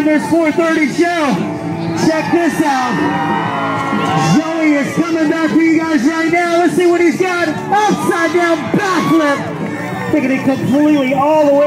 in this 430 show. Check this out. Joey is coming back for you guys right now. Let's see what he's got. Upside down backflip. Taking it completely all the way.